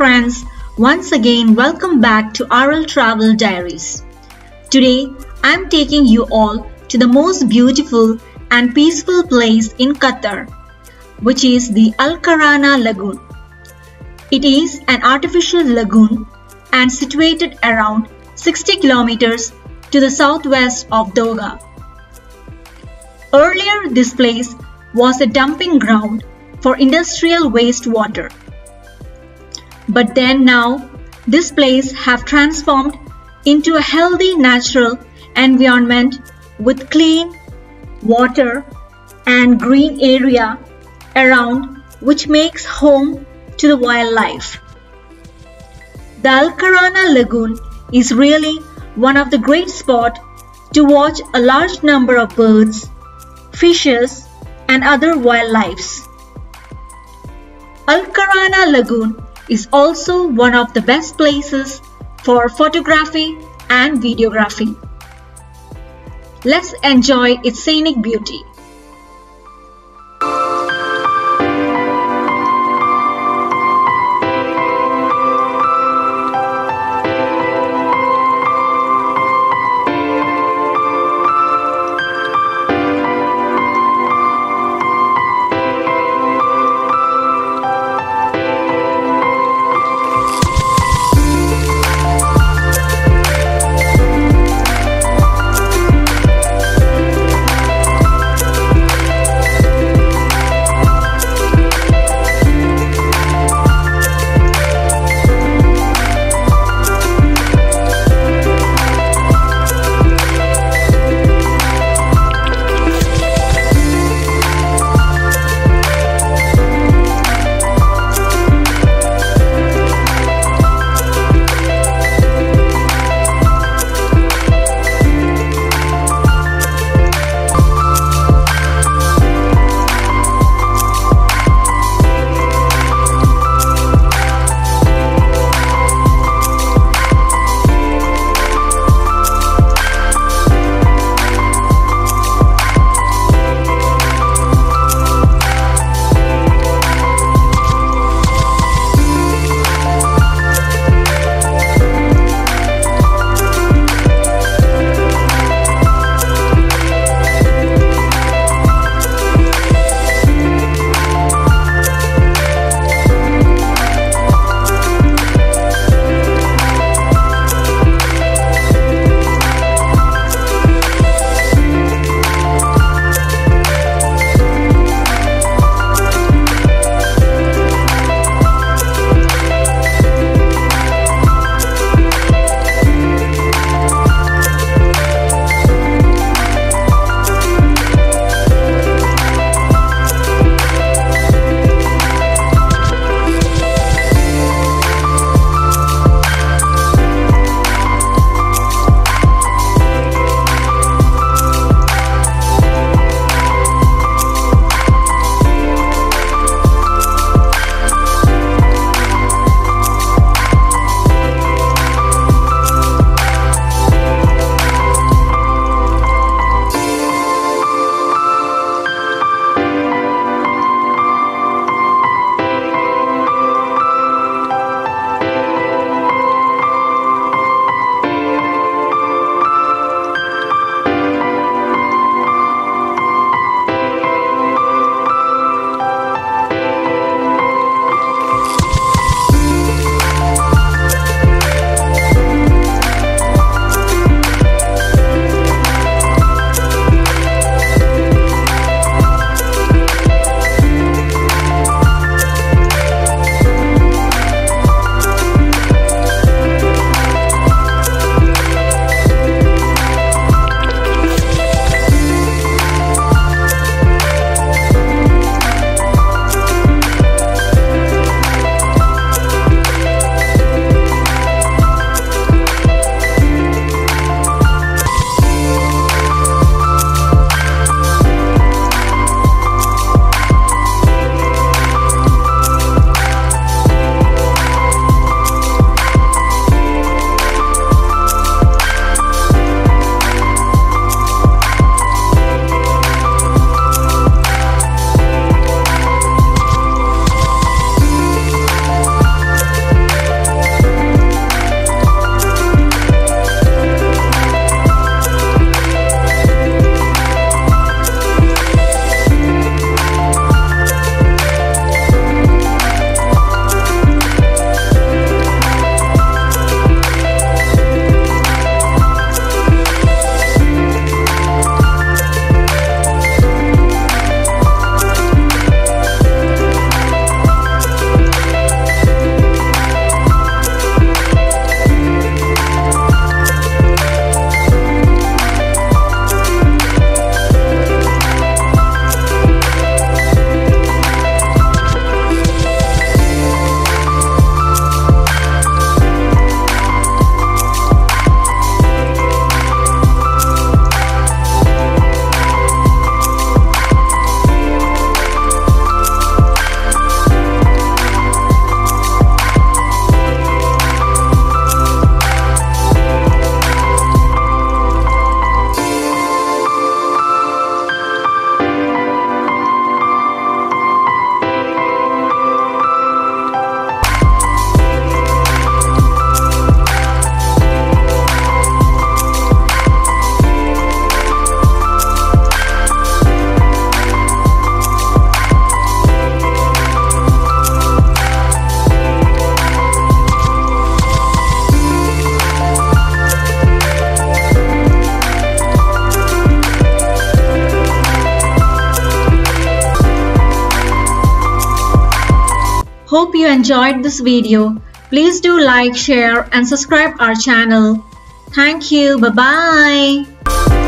friends, once again welcome back to RL Travel Diaries. Today I am taking you all to the most beautiful and peaceful place in Qatar, which is the Al Karaana Lagoon. It is an artificial lagoon and situated around 60 kilometers to the southwest of Doha. Earlier, this place was a dumping ground for industrial wastewater. But then now, this place have transformed into a healthy natural environment with clean water and green area around which makes home to the wildlife. The Al Karaana Lagoon is really one of the great spots to watch a large number of birds, fishes and other wildlife. Al Karaana Lagoon is also one of the best places for photography and videography. Let's enjoy its scenic beauty. Hope you enjoyed this video. Please do like, share and subscribe our channel. Thank you. Bye-bye.